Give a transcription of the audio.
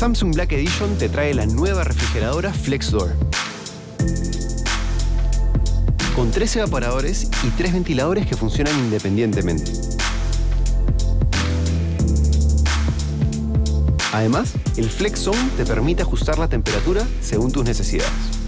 Samsung Black Edition te trae la nueva refrigeradora FlexDoor. Con tres evaporadores y tres ventiladores que funcionan independientemente. Además, el FlexZone te permite ajustar la temperatura según tus necesidades.